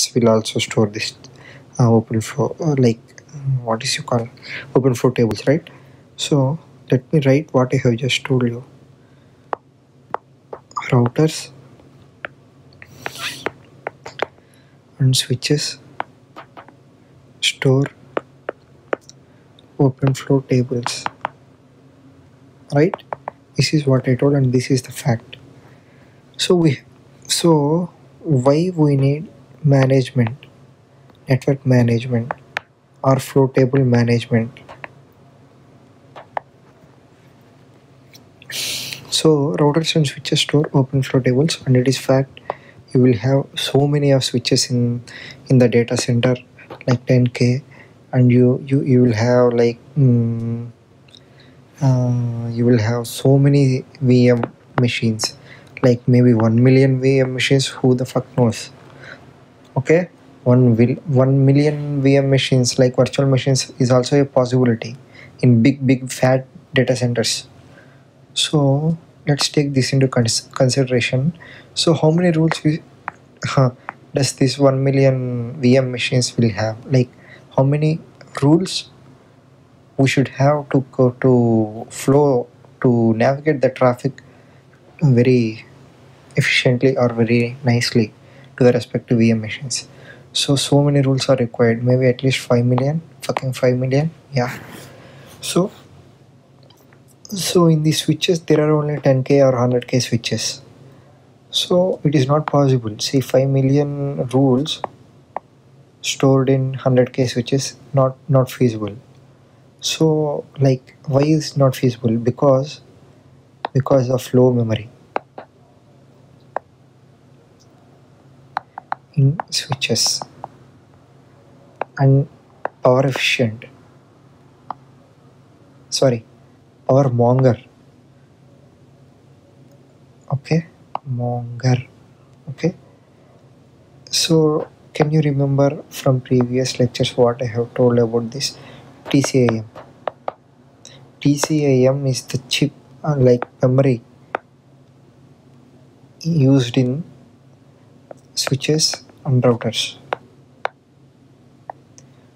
this will also store this uh, open flow uh, like um, what is you call open flow tables right? So let me write what i have just told you. Routers and switches store open flow tables right? This is what i told and this is the fact. So we so why we need management network management or flow table management. So routers and switches store open flow tables and it is fact you will have so many of switches in in the data center like 10k and you you, you will have like mm, uh, you will have so many VM machines like maybe 1 million VM machines who the fuck knows okay? 1 will 1 million VM machines like virtual machines is also a possibility in big big fat data centers. So let's take this into cons- consideration. So how many rules we, huh, does this 1 million VM machines will have? Like how many rules we should have to go to flow to navigate the traffic very efficiently or very nicely to the respective VM machines. So so many rules are required. Maybe at least five million. Fucking five million. Yeah. So so in these switches there are only 10k or 100k switches. So it is not possible. See 5 million rules stored in 100k switches not not feasible so like why is not feasible because because of low memory in switches and power efficient. Sorry power monger. Okay monger. Okay. So can you remember from previous lectures what i have told about this? Tcam TCAM is the chip uh, like memory used in switches routers.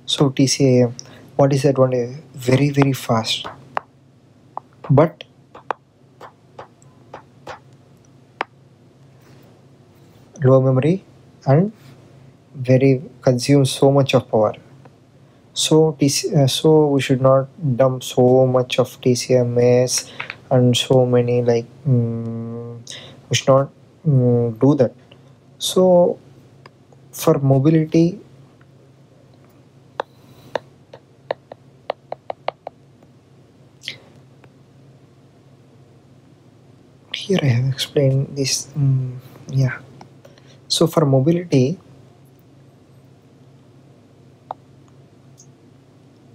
So TCAM, what is that one? Very very fast, but low memory and very consumes so much of power so TC, uh, so we should not dump so much of TCAMs and so many like mm, we should not mm, do that so for mobility. Here i have explained this mm, yeah. So for mobility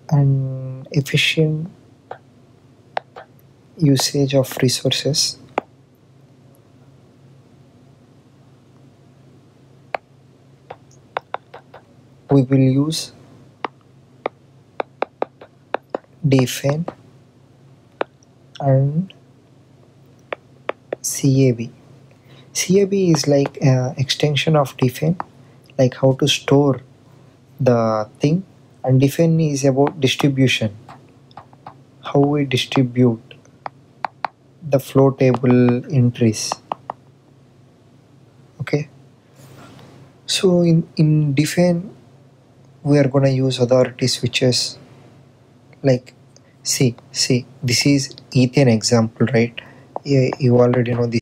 and efficient usage of resources we will use DIFANE and CAB. CAB is like uh, extension of DIFANE, like how to store the thing and DIFANE is about distribution. How we distribute the flow table entries. Okay? So in in DIFANE we are going to use authority switches. Like see see this is ethane example right? You already know this